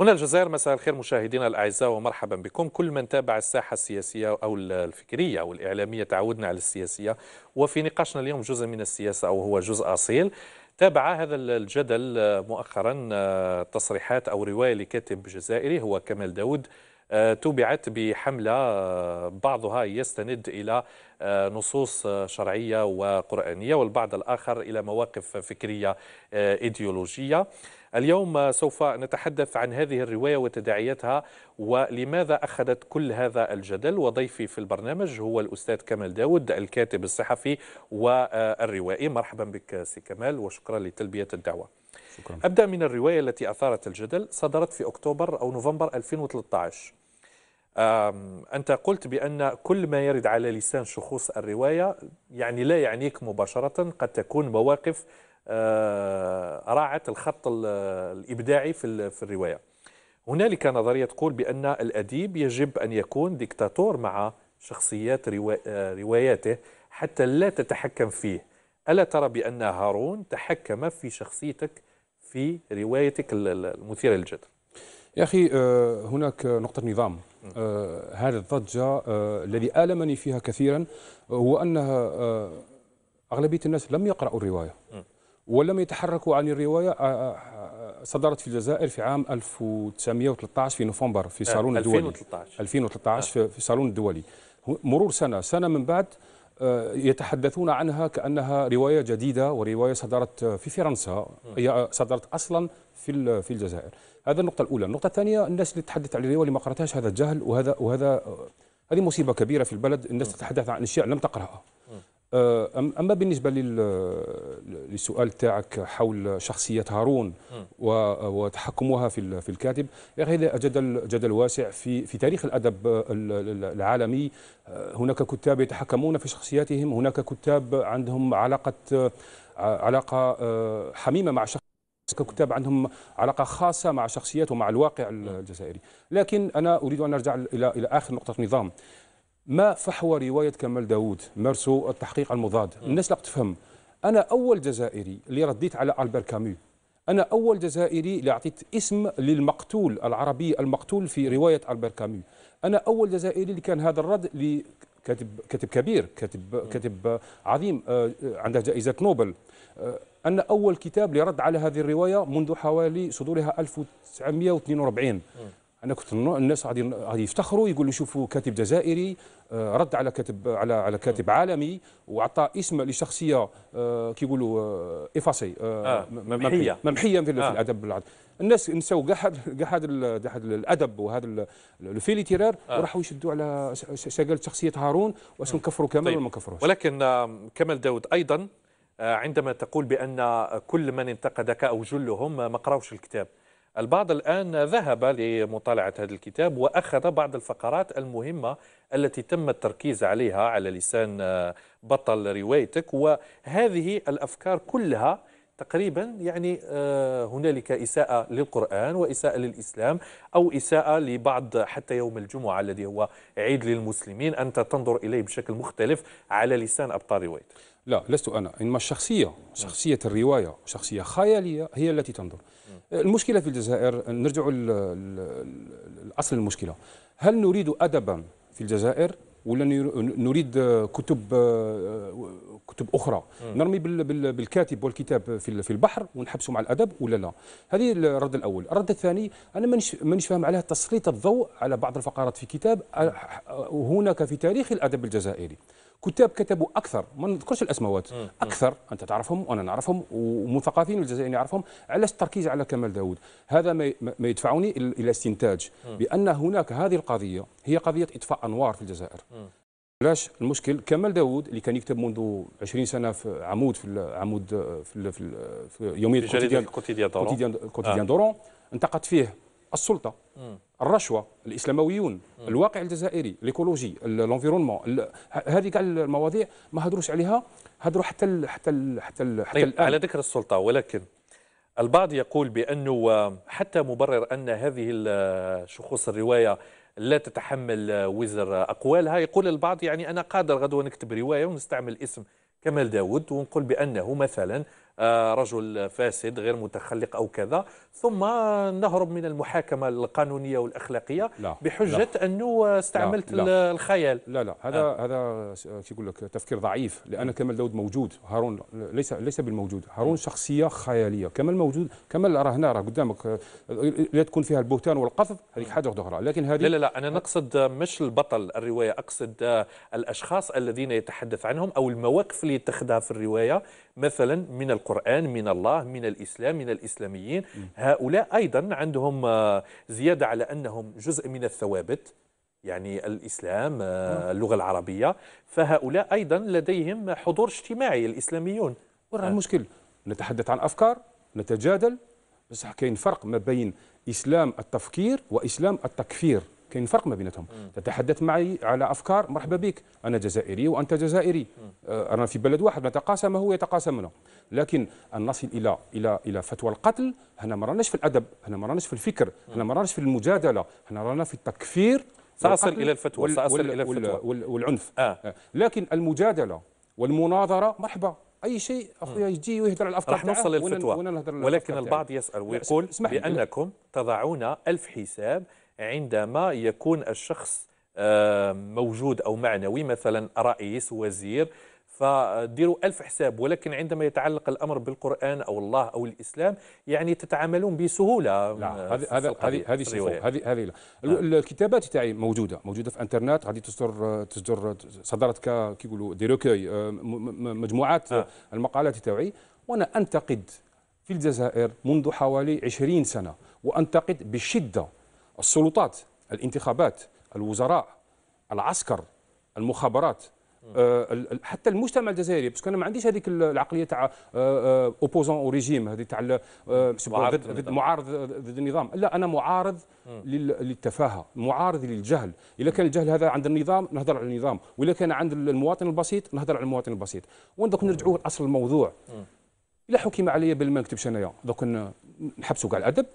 هنا الجزائر مساء الخير مشاهدينا الأعزاء ومرحبا بكم. كل من تابع الساحة السياسية أو الفكرية أو الإعلامية تعودنا على السياسية. وفي نقاشنا اليوم جزء من السياسة أو هو جزء أصيل. تابع هذا الجدل مؤخرا تصريحات أو رواية لكاتب جزائري هو كمال داود. تبعت بحملة بعضها يستند إلى نصوص شرعية وقرآنية والبعض الآخر إلى مواقف فكرية إيديولوجية. اليوم سوف نتحدث عن هذه الرواية وتداعياتها ولماذا أخذت كل هذا الجدل. وضيفي في البرنامج هو الأستاذ كمال داود الكاتب الصحفي والروائي. مرحبا بك سي كمال وشكرا لتلبية الدعوة. شكرا. أبدأ من الرواية التي أثارت الجدل. صدرت في أكتوبر أو نوفمبر 2013 أنت قلت بأن كل ما يرد على لسان شخوص الرواية يعني لا يعنيك مباشرة قد تكون مواقف آه، راعت الخط الإبداعي في الرواية. هنالك نظرية تقول بأن الأديب يجب أن يكون ديكتاتور مع شخصيات آه، رواياته حتى لا تتحكم فيه. ألا ترى بأن هارون تحكم في شخصيتك في روايتك المثيرة للجدل؟ يا أخي آه، هناك نقطة نظام. هذه الضجة الذي آلمني فيها كثيرا هو أنها أغلبية الناس لم يقرأوا الرواية ولم يتحركوا عن الرواية آه، آه، آه، صدرت في الجزائر في عام 1913 في نوفمبر في صالون الدولي. 2013 2013 في الصالون الدولي. مرور سنة. سنة من بعد يتحدثون عنها كأنها رواية جديدة ورواية صدرت في فرنسا. هي صدرت أصلا في في الجزائر. هذا النقطة الأولى. النقطة الثانية الناس اللي تتحدث عن الرواية اللي ما قرأتهاش هذا جهل وهذا وهذا هذه مصيبة كبيرة في البلد. الناس تتحدث عن أشياء لم تقرأها. آه، أما بالنسبة للسؤال تاعك حول شخصية هارون وتحكمها في في الكاتب هذا جدل جدل واسع في في تاريخ الأدب العالمي. هناك كتاب يتحكمون في شخصياتهم هناك كتاب عندهم علاقة علاقة آه، حميمة مع شخص ككتاب عندهم علاقة خاصة مع شخصيات ومع الواقع الجزائري. لكن أنا أريد أن أرجع إلى إلى آخر نقطة نظام. ما فحوى رواية كمال داوود؟ مارسو التحقيق المضاد. الناس لا تفهم أنا أول جزائري اللي رديت على ألبير كامو. أنا أول جزائري اللي أعطيت اسم للمقتول العربي المقتول في رواية ألبير كامو. أنا أول جزائري اللي كان هذا الرد لكاتب كاتب كبير كاتب كاتب عظيم آه، عنده جائزة نوبل. آه، أن أول كتاب لرد على هذه الرواية منذ حوالي صدورها 1942 أنا كنت الناس غادي غادي يفتخروا يقولوا شوفوا كاتب جزائري آه، رد على كاتب على على كاتب عالمي وعطى اسم لشخصية آه، كيقولوا effacé آه ممحيه ممحيه في, آه. الأدب العربي. الناس نساو كاع كاع هذا الأدب وهذا ال fait littéraire آه. وراحوا يشدوا على شغل شخصية هارون واش نكفروا كامل طيب. ولا ما نكفروش ولكن كمال داود أيضا عندما تقول بأن كل من انتقدك أو جلهم ما قراوش الكتاب. البعض الآن ذهب لمطالعة هذا الكتاب وأخذ بعض الفقرات المهمة التي تم التركيز عليها على لسان آه، بطل روايتك. وهذه الأفكار كلها تقريبا يعني آه، هنالك إساءة للقرآن وإساءة للإسلام أو إساءة لبعض حتى يوم الجمعة الذي هو عيد للمسلمين. أنت تنظر إليه بشكل مختلف على لسان أبطال روايتك. لا لست أنا إنما الشخصية شخصية الرواية شخصية خيالية هي التي تنظر. المشكلة في الجزائر نرجع لأصل المشكلة. هل نريد أدبا في الجزائر ولا نريد كتب كتب أخرى؟ نرمي بالكاتب والكتاب في البحر ونحبسه مع الأدب ولا لا؟ هذه الرد الأول. الرد الثاني أنا مانيش فاهم عليها تسليط الضوء على بعض الفقرات في كتاب هناك في تاريخ الأدب الجزائري. كتاب كتبوا أكثر ما نذكرش الأسماوات أكثر أنت تعرفهم وأنا نعرفهم ومثقفين الجزائريين يعرفهم علاش التركيز على كمال داوود؟ هذا ما يدفعني إلى استنتاج بأن هناك هذه القضية هي قضية إطفاء أنوار في الجزائر. علاش؟ المشكل كمال داوود اللي كان يكتب منذ 20 سنة في عمود في عمود في, في, في يومية quotidien Quotidien d'Oran انتقد فيه السلطة الرشوة الإسلامويون الواقع الجزائري الإيكولوجي ال environnement هذه كاع المواضيع ما هدروش عليها هدروا حتى ال حتى ال حتى ال حتى طيب الآن. على ذكر السلطة ولكن البعض يقول بأنه حتى مبرر أن هذه شخوص الرواية لا تتحمل وزر أقوالها يقول البعض يعني أنا قادر غدوة نكتب رواية ونستعمل اسم كمال داود ونقول بأنه مثلا رجل فاسد غير متخلق أو كذا. ثم نهرب من المحاكمة القانونية والأخلاقية لا، بحجة أنه استعملت لا، لا. الخيال. لا لا. هذا آه. هذا كي يقول لك؟ تفكير ضعيف لأن كمال داود موجود. هارون ليس ليس بالموجود. هارون شخصية خيالية. كمال موجود كمال راه هنا راه قدامك. آه، لا تكون فيها البهتان والقذف هذيك حاجة أخرى. لكن هذه لا لا لا. أنا نقصد مش البطل الرواية. أقصد آه، الأشخاص الذين يتحدث عنهم أو المواقف اللي يتخذها في الرواية. مثلا من القرآن من الله من الإسلام من الإسلاميين. هؤلاء أيضا عندهم آه، زيادة على أنهم جزء من الثوابت يعني الإسلام آه، اللغة العربية. فهؤلاء أيضا لديهم حضور اجتماعي الإسلاميون. وين راه المشكل. نتحدث عن أفكار نتجادل. بصح كاين فرق ما بين إسلام التفكير وإسلام التكفير. كاين فرق ما بيناتهم. تتحدث معي على أفكار مرحبا بك أنا جزائري وأنت جزائري. آه، أنا في بلد واحد نتقاسم هو يتقاسمنا لكن أن نصل إلى إلى إلى فتوى القتل هنا ما راناش في الأدب هنا ما راناش في الفكر هنا ما راناش في المجادلة هنا رانا في التكفير والقتل إلى الفتوى، وال- إلى وال- الفتوى. وال- والعنف. آه. آه. لكن المجادلة والمناظرة مرحبا. أي شيء أخويا يجي ويهدر على الأفكار راح نوصل للفتوى. ولكن البعض لا، ويقول. بأنكم تضعون ألف حساب عندما يكون الشخص آه، موجود أو معنوي مثلا رئيس وزير فديروا ألف حساب ولكن عندما يتعلق الأمر بالقرآن أو الله أو الإسلام يعني تتعاملون بسهولة لا آه، هذه القضية، هذه هذه. هذه هذه لا ال- الكتابات تاعي موجودة موجودة في انترنت غادي تصدر تصدر صدرت كيقولوا دي روكوي آه، مجموعات آه. المقالات تاعي وأنا أنتقد في الجزائر منذ حوالي 20 سنة وأنتقد بشدة السلطات الانتخابات الوزراء العسكر المخابرات آه، حتى المجتمع الجزائري بس أنا ما عنديش هذيك ال- العقلية تاع opposant au régime هذه تاع آه، معارض ضد. معارض ضد النظام. لا أنا معارض لل- للتفاهه معارض للجهل. إذا كان الجهل هذا عند النظام نهضر على النظام. وإذا كان عند المواطن البسيط نهضر على المواطن البسيط. وين دوك نرجعوا لأصل الموضوع؟ إلا حكم علي باللي ما نكتبش أنايا. دوك نحبسوا كاع الأدب.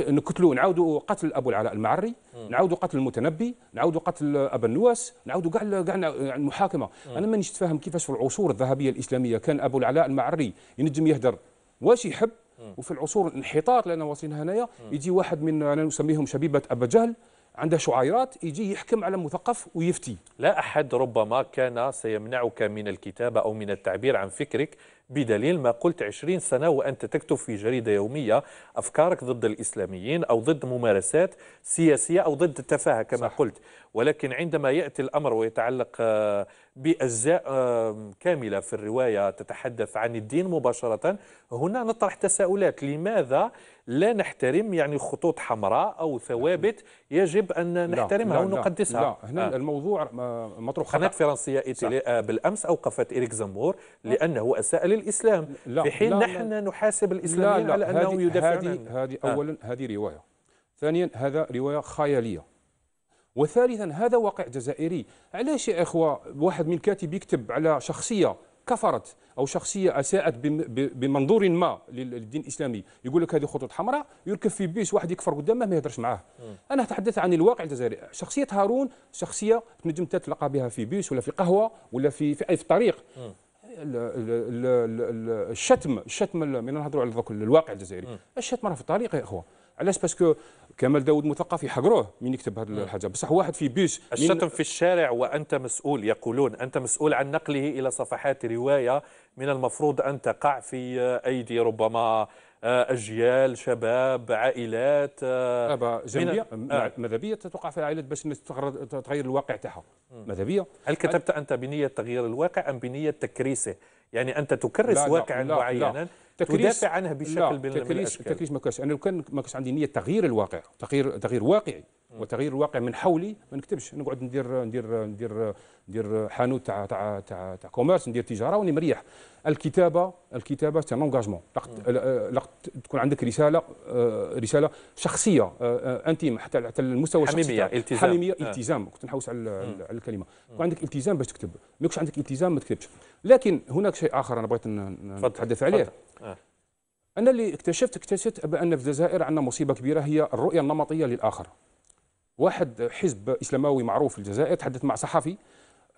نقتلوا نعاودوا قتل أبو العلاء المعري نعاودوا قتل المتنبي نعاودوا قتل أبا النواس نعاودوا كاع كاع المحاكمة. أنا مانيش تفاهم كيفاش في العصور الذهبية الإسلامية كان أبو العلاء المعري ينجم يهدر. واش يحب؟ وفي العصور الانحطاط اللي أنا واصلين هنايا يجي واحد من أنا نسميهم شبيبة أبا جهل عنده شعيرات يجي يحكم على مثقف ويفتي. لا أحد ربما كان سيمنعك من الكتابة أو من التعبير عن فكرك بدليل ما قلت عشرين سنة وأنت تكتب في جريدة يومية أفكارك ضد الإسلاميين أو ضد ممارسات سياسية أو ضد التفاهة كما صح. قلت. ولكن عندما يأتي الأمر ويتعلق آه، بأجزاء آه، كاملة في الرواية تتحدث عن الدين مباشرة هنا نطرح تساؤلات. لماذا لا نحترم يعني خطوط حمراء أو ثوابت يجب أن لا، نحترمها لا، لا، ونقدسها. لا هنا آه. الموضوع ما- مطروح قناة خطأ فرنسية إيتيلي آه، بالأمس أوقفت إريك زمور لأنه أساء للإسلام. لا، في حين لا، لا. نحن نحاسب الإسلاميين على أنهم هذه- يدافعون هذه عن- هذه آه. اولا هذه رواية. ثانيا هذا رواية خيالية. وثالثا هذا واقع جزائري. علاش يا إخوة واحد من الكاتب يكتب على شخصية كفرت أو شخصية أساءت بمنظور ما لل- للدين الإسلامي. يقول لك هذه خطوط حمراء يركب في بيس واحد يكفر قدامه ما يهدرش معاه. أنا أتحدث عن الواقع الجزائري. شخصية هارون شخصية تنجم تتلقى بها في بيس ولا في قهوة ولا في في, في طريق ال- ال- ال- ال- الشتم الشتم ال- من نهضروا على الواقع الجزائري. الشتم راه في الطريق يا إخوة. علاش parce que كمال داود مثقف يحقروه من يكتب هذه الحاجة؟ بصح واحد في بيس الشتم في الشارع وأنت مسؤول يقولون أنت مسؤول عن نقله إلى صفحات رواية من المفروض أن تقع في آه، أيدي ربما آه، أجيال شباب عائلات آه، من- مع- آه. ماذا بيا تتوقع في عائلات باش الناس تغير الواقع تاعها. ماذا بيا هل كتبت أنت بنية تغيير الواقع أم بنية تكريسه؟ يعني أنت تكرس واقعا لا، معينا تدافع عنه بشكل من تكريس تكريس ما كانش أنا لو كان ما كانش عندي نية تغيير الواقع تغيير تغيير واقعي وتغيير الواقع من حولي ما نكتبش. نقعد ندير ندير ندير ندير حانوت تاع تاع تاع تاع commerce ندير تجارة وني مريح. الكتابه الكتابة c'est engagement تكون عندك رسالة آه، رسالة شخصية intime حتى حتى المستوى الشخصي حميمية، تاعك. التزام. حميمية آه. التزام. كنت نحوس على على الكلمة. يكون عندك التزام باش تكتب. ما يكونش عندك التزام ما تكتبش. لكن هناك شيء آخر أنا بغيت نتحدث عليه. آه. أنا اللي اكتشفت اكتشفت بأن في الجزائر عندنا مصيبة كبيرة هي الرؤية النمطية للآخر. واحد حزب اسلاموي معروف في الجزائر تحدث مع صحفي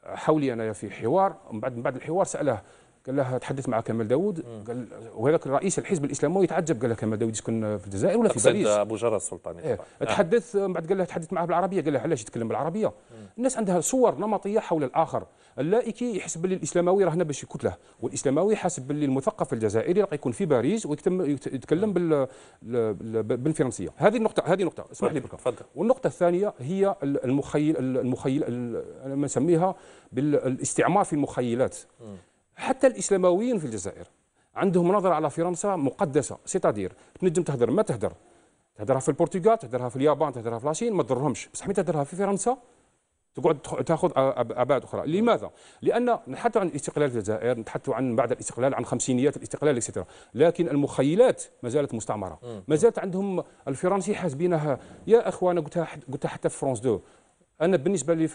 حولي أنا في حوار من بعد من بعد الحوار سأله قال له تحدث مع كمال داوود. قال وهذاك رئيس الحزب الإسلامي يتعجب. قال له كمال داوود يسكن في الجزائر ولا في باريس؟ أبو جرى السلطاني إيه. آه. تحدث من بعد قال له تحدث معه بالعربية. قال له علاش يتكلم بالعربية؟ الناس عندها صور نمطية حول الآخر. اللائكي يحسب باللي الاسلاموي راه هنا باش يكتله والاسلاموي حاسب باللي المثقف الجزائري راح يكون في باريس ويتم يتكلم بال بال- بالفرنسية. هذه النقطة هذه نقطة. اسمح لي بركه تفضل. والنقطة الثانية هي المخيل المخيل ما نسميها بالإستعمار في المخيلات. حتى الإسلامويين في الجزائر عندهم نظرة على فرنسا مقدسة. c'est-à-dire تنجم تهدر ما تهدر. تهدرها في البرتغال تهدرها في اليابان تهدرها في la Chine ما تضرهمش. بصح mais تهدرها في فرنسا؟ تقعد تاخذ أبعاد أخرى. لماذا؟ لأن نتحدث عن استقلال الجزائر نتحدث عن بعد الاستقلال عن خمسينيات الاستقلال اكسترا لكن المخيلات ما زالت مستعمرة. ما زالت عندهم الفرنسي حاسبينها. يا اخوانا قلتها قلتها حتى في فرونس 2 أنا بالنسبة لي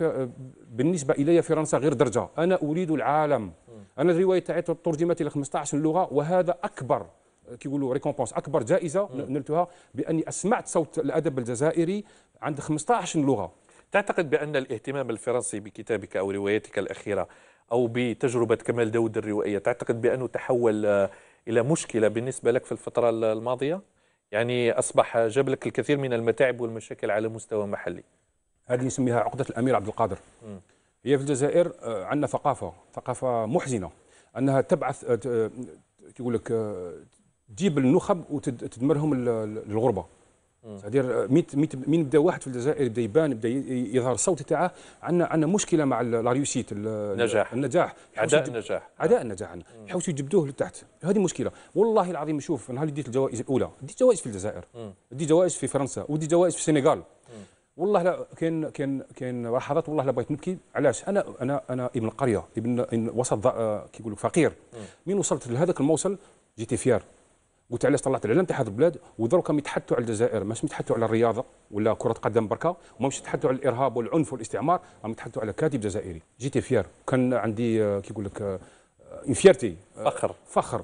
بالنسبة إلي فرنسا غير درجة. أنا أريد العالم. أنا الرواية تاعي ترجمت إلى 15 لغة وهذا أكبر كيقولوا récompense أكبر جائزة نلتها بأني أسمعت صوت الأدب الجزائري عند 15 لغة. تعتقد بأن الاهتمام الفرنسي بكتابك أو روايتك الأخيرة أو بتجربة كمال داود الروائية تعتقد بأنه تحول آه، إلى مشكلة بالنسبة لك في الفترة الماضية؟ يعني أصبح جاب لك الكثير من المتاعب والمشاكل على مستوى محلي. هذه نسميها عقدة الأمير عبد القادر. هي في الجزائر آه، عندنا ثقافة ثقافة محزنة أنها تبعث آه، آه، يقول لك تجيب النخب وتدمرهم للغربة سأدير ميت ميت مين بدأ واحد في الجزائر يبدأ يبان يبدأ ي- يظهر الصوت تاعه عندنا عندنا مشكلة مع la réussite ال- النجاح. النجاح. يحوسوا النجاح. عداء النجاح عندنا. يحوسوا يجبدوه لتحت. هذه مشكلة. والله العظيم شوف نهار اللي ديت الجوائز الأولى؟ ديت جوائز في الجزائر. دي جوائز في فرنسا ودي جوائز في السنغال. والله لا كاين كاين كاين لحظات والله لا بغيت نبكي. علاش؟ أنا أنا أنا ابن قرية ابن وسط آه، كيقولوا فقير. من وصلت لهذاك الموصل j'étais fier. قلت علاش طلعت العلم تاع هذه البلاد؟ ودروك يتحدثوا على الجزائر. مش يتحدثوا على الرياضة ولا كرة قدم بركة وما مش يتحدثوا على الإرهاب والعنف والاستعمار راهم يتحدثوا على كاتب جزائري. j'étais fier. كان عندي آه، كيقول لك آه، une fierté فخر. فخر.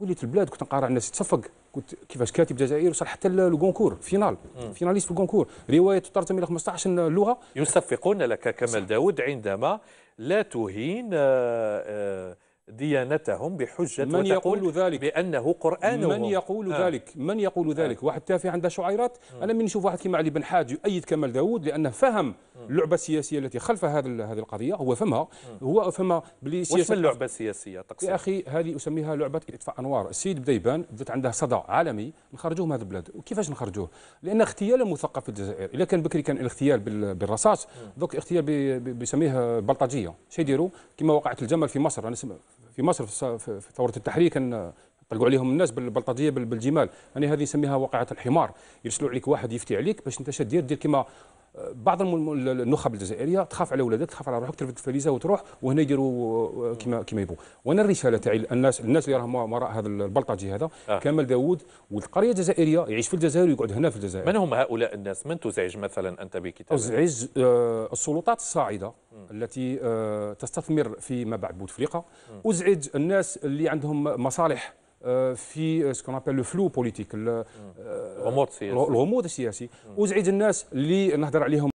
وليت البلاد كنت نقرا على الناس تصفق كنت كيفاش كاتب جزائري وصل حتى لل Goncourt finale. finaliste في ال Goncourt روايه تترجم إلى 15 لغه يصفقون لك كمال داود عندما لا تهين آه، آه، ديانتهم بحجة من يقول ذلك؟ بأنه قرآنهم من يقول آه. ذلك؟ من يقول ذلك؟ واحد تافه عنده شعيرات؟ أنا من نشوف واحد كيما علي بن حاج يؤيد كمال داوود لأنه فهم اللعبة السياسية التي خلف هذا هذه القضية هو فهمها هو فهم بلي وش سياسه من لعبة سياسية تقصد؟ يا أخي هذه أسميها لعبة إطفاء أنوار. السيد بدا يبان بدات عنده صدى عالمي نخرجوه من هذه البلاد. وكيفاش نخرجوه؟ لأن اغتيال المثقف في الجزائر اذا كان بكري كان الاغتيال بال- بالرصاص دوك اغتيال بيسميه بلطجية. شي يديروا؟ كما وقعت الجمل في مصر سم- في مصر في ثورة التحرير كان طلقوا عليهم الناس بالبلطجيه بال- بالجمال. أنا هذه نسميها واقعة الحمار. يرسلوا عليك واحد يفتي عليك باش أنت شدير دير كما بعض النخب الجزائرية تخاف على ولادك تخاف على روحك ترفد الفريزة وتروح وهنا يديروا كما كما يبغوا وأنا الرسالة تاعي الناس الناس اللي راهم وراء هذا البلطجي هذا آه. آه. كمال داوود والقرية الجزائرية يعيش في الجزائر ويقعد هنا في الجزائر من هم هؤلاء الناس؟ من تزعج مثلا أنت بكتابك؟ أزعج آه، السلطات الصاعدة التي آه، تستثمر فيما بعد بوتفليقة أزعج الناس اللي عندهم مصالح آه، في ce qu'on appelle le flou politique ال- غموض سياسي الغموض السياسي. أزعج الناس اللي نهضر عليهم